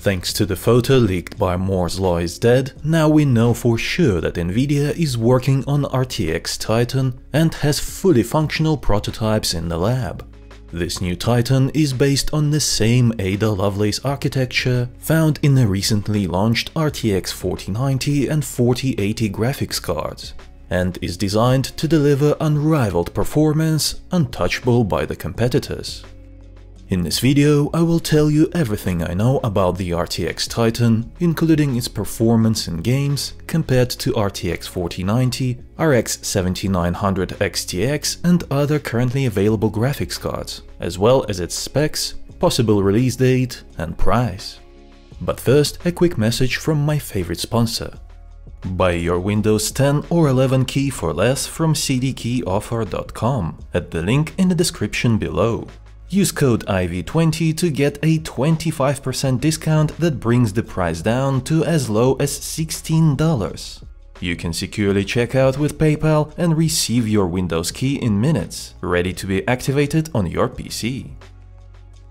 Thanks to the photo leaked by Moore's Law is Dead, now we know for sure that Nvidia is working on RTX Titan and has fully functional prototypes in the lab. This new Titan is based on the same Ada Lovelace architecture found in the recently launched RTX 4090 and 4080 graphics cards, and is designed to deliver unrivaled performance untouchable by the competitors. In this video, I will tell you everything I know about the RTX Titan, including its performance in games compared to RTX 4090, RX 7900 XTX and other currently available graphics cards, as well as its specs, possible release date and price. But first, a quick message from my favorite sponsor. Buy your Windows 10 or 11 key for less from cdkeyoffer.com at the link in the description below. Use code IV20 to get a 25% discount that brings the price down to as low as $16. You can securely check out with PayPal and receive your Windows key in minutes, ready to be activated on your PC.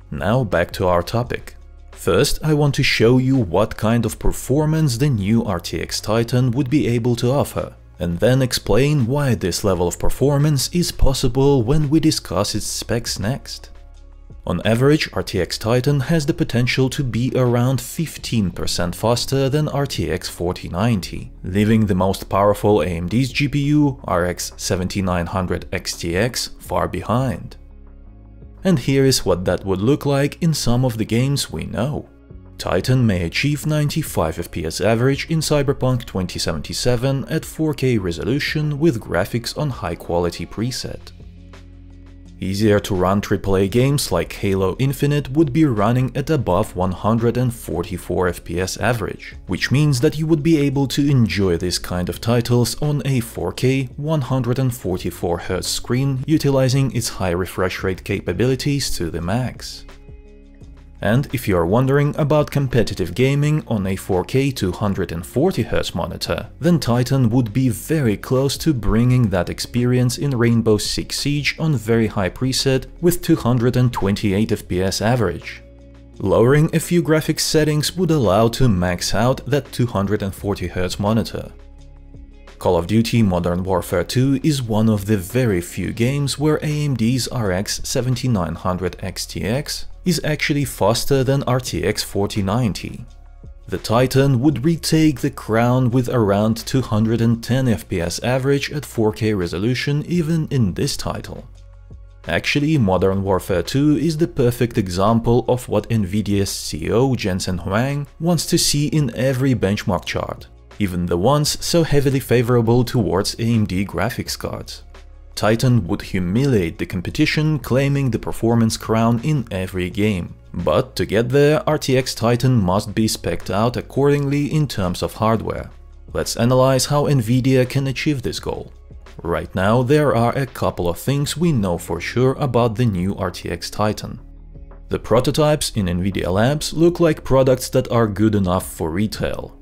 Now back to our topic. First, I want to show you what kind of performance the new RTX Titan would be able to offer, and then explain why this level of performance is possible when we discuss its specs next. On average, RTX Titan has the potential to be around 15% faster than RTX 4090, leaving the most powerful AMD's GPU, RX 7900 XTX, far behind. And here is what that would look like in some of the games we know. Titan may achieve 95 FPS average in Cyberpunk 2077 at 4K resolution with graphics on high quality preset. Easier to run AAA games like Halo Infinite would be running at above 144 FPS average, which means that you would be able to enjoy this kind of titles on a 4K 144Hz screen utilizing its high refresh rate capabilities to the max. And if you are wondering about competitive gaming on a 4K 240Hz monitor, then Titan would be very close to bringing that experience in Rainbow Six Siege on very high preset with 228 FPS average. Lowering a few graphics settings would allow to max out that 240Hz monitor. Call of Duty Modern Warfare 2 is one of the very few games where AMD's RX 7900 XTX is actually faster than RTX 4090. The Titan would retake the crown with around 210 FPS average at 4K resolution even in this title. Actually, Modern Warfare 2 is the perfect example of what Nvidia's CEO Jensen Huang wants to see in every benchmark chart, even the ones so heavily favorable towards AMD graphics cards. Titan would humiliate the competition, claiming the performance crown in every game. But to get there, RTX Titan must be specced out accordingly in terms of hardware. Let's analyze how Nvidia can achieve this goal. Right now, there are a couple of things we know for sure about the new RTX Titan. The prototypes in Nvidia labs look like products that are good enough for retail,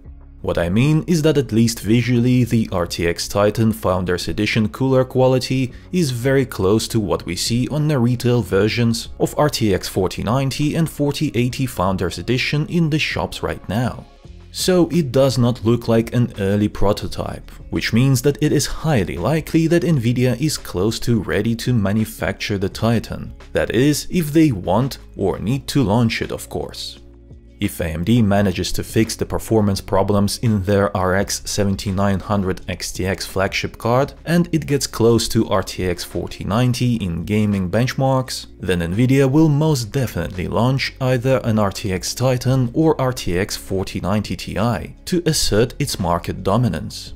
what I mean is that at least visually the RTX Titan Founders Edition cooler quality is very close to what we see on the retail versions of RTX 4090 and 4080 Founders Edition in the shops right now. So it does not look like an early prototype, which means that it is highly likely that Nvidia is close to ready to manufacture the Titan. That is, if they want or need to launch it of course. If AMD manages to fix the performance problems in their RX 7900 XTX flagship card and it gets close to RTX 4090 in gaming benchmarks, then Nvidia will most definitely launch either an RTX Titan or RTX 4090 Ti to assert its market dominance.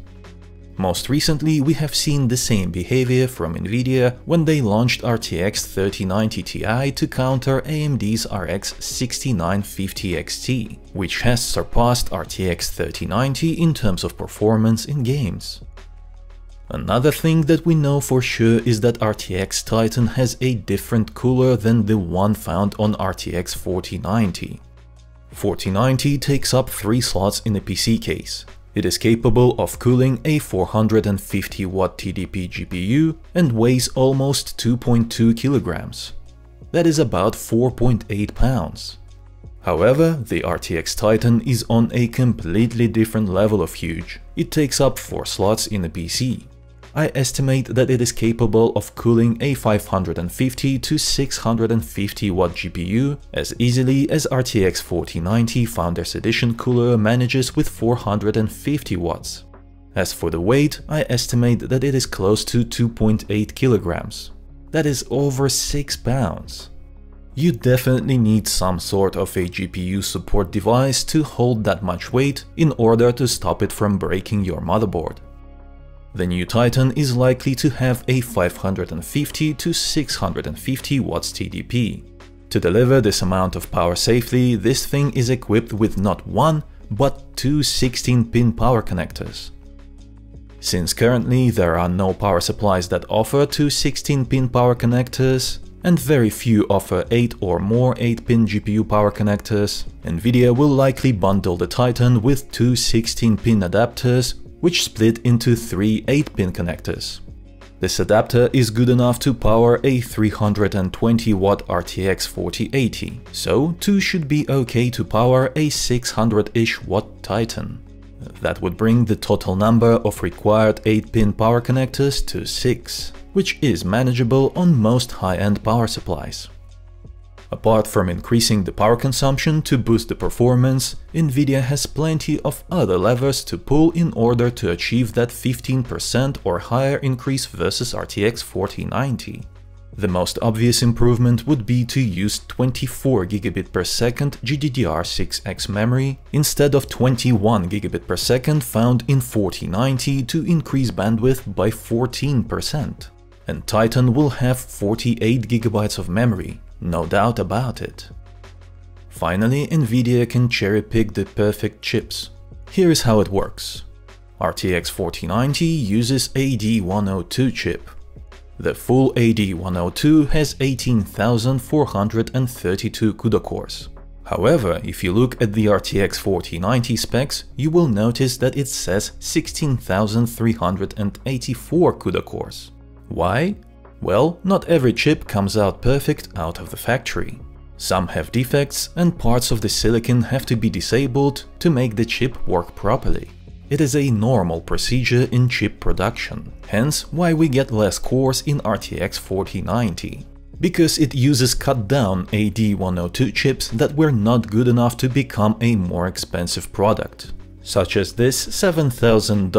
Most recently, we have seen the same behavior from Nvidia when they launched RTX 3090 Ti to counter AMD's RX 6950 XT, which has surpassed RTX 3090 in terms of performance in games. Another thing that we know for sure is that RTX Titan has a different cooler than the one found on RTX 4090. 4090 takes up 3 slots in a PC case, it is capable of cooling a 450 watt TDP GPU and weighs almost 2.2 kilograms. That is about 4.8 pounds. However, the RTX Titan is on a completely different level of huge. It takes up 4 slots in a PC. I estimate that it is capable of cooling a 550 to 650 watt GPU as easily as RTX 4090 Founders Edition cooler manages with 450 watts. As for the weight, I estimate that it is close to 2.8 kilograms. That is over 6 pounds. You definitely need some sort of a GPU support device to hold that much weight in order to stop it from breaking your motherboard. The new Titan is likely to have a 550 to 650 watts TDP. To deliver this amount of power safely, this thing is equipped with not one, but two 16-pin power connectors. Since currently there are no power supplies that offer two 16-pin power connectors, and very few offer 8 or more 8-pin GPU power connectors, Nvidia will likely bundle the Titan with two 16-pin adapters which split into three 8-pin connectors. This adapter is good enough to power a 320 watt RTX 4080, so 2 should be okay to power a 600-ish watt Titan. That would bring the total number of required 8-pin power connectors to 6, which is manageable on most high-end power supplies. Apart from increasing the power consumption to boost the performance, Nvidia has plenty of other levers to pull in order to achieve that 15% or higher increase versus RTX 4090. The most obvious improvement would be to use 24 gigabit per second GDDR6X memory instead of 21 gigabit per second found in 4090 to increase bandwidth by 14%. And Titan will have 48 gigabytes of memory, no doubt about it. Finally, Nvidia can cherry-pick the perfect chips. Here's how it works. RTX 4090 uses AD102 chip. The full AD102 has 18,432 CUDA cores. However, if you look at the RTX 4090 specs, you will notice that it says 16,384 CUDA cores. Why? Well, not every chip comes out perfect out of the factory. Some have defects and parts of the silicon have to be disabled to make the chip work properly. It is a normal procedure in chip production, hence why we get less cores in RTX 4090. Because it uses cut down AD102 chips that were not good enough to become a more expensive product such as this $7,000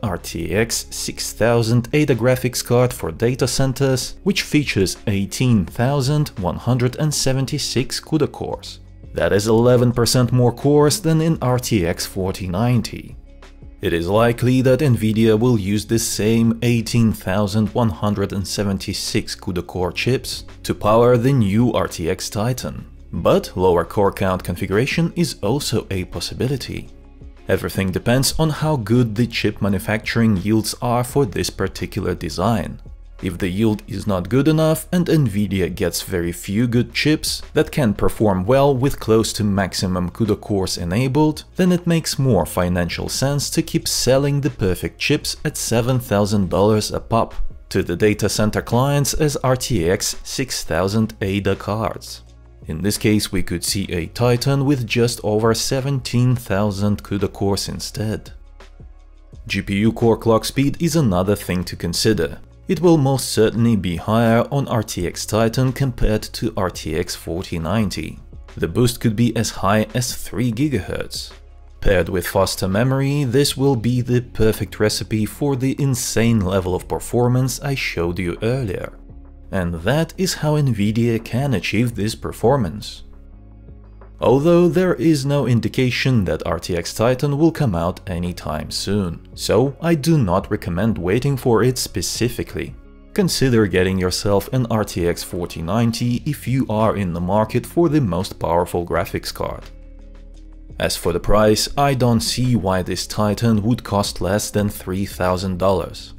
RTX 6000 Ada graphics card for data centers, which features 18,176 CUDA cores. That is 11% more cores than in RTX 4090. It is likely that Nvidia will use the same 18,176 CUDA core chips to power the new RTX Titan. But lower core count configuration is also a possibility. Everything depends on how good the chip manufacturing yields are for this particular design. If the yield is not good enough and Nvidia gets very few good chips that can perform well with close to maximum CUDA cores enabled, then it makes more financial sense to keep selling the perfect chips at $7,000 a pop to the data center clients as RTX 6000 Ada cards. In this case, we could see a Titan with just over 17,000 CUDA cores instead. GPU core clock speed is another thing to consider. It will most certainly be higher on RTX Titan compared to RTX 4090. The boost could be as high as 3 GHz. Paired with faster memory, this will be the perfect recipe for the insane level of performance I showed you earlier. And that is how Nvidia can achieve this performance. Although there is no indication that RTX Titan will come out anytime soon, so I do not recommend waiting for it specifically. Consider getting yourself an RTX 4090 if you are in the market for the most powerful graphics card. As for the price, I don't see why this Titan would cost less than $3000.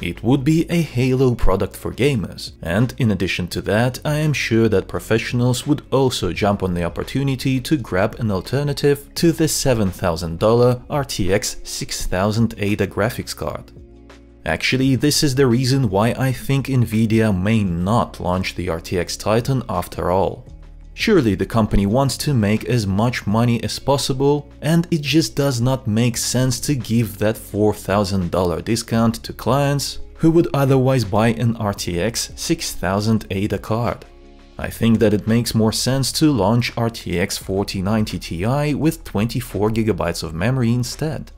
It would be a Halo product for gamers, and in addition to that, I am sure that professionals would also jump on the opportunity to grab an alternative to the $7,000 RTX 6000 Ada graphics card. Actually, this is the reason why I think Nvidia may not launch the RTX Titan after all. Surely the company wants to make as much money as possible and it just does not make sense to give that $4,000 discount to clients who would otherwise buy an RTX 6000 Ada card. I think that it makes more sense to launch RTX 4090 Ti with 24GB of memory instead.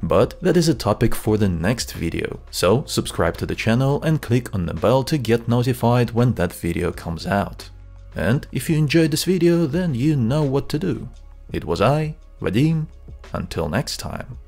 But that is a topic for the next video, so subscribe to the channel and click on the bell to get notified when that video comes out. And if you enjoyed this video, then you know what to do. It was I, Vadim, until next time.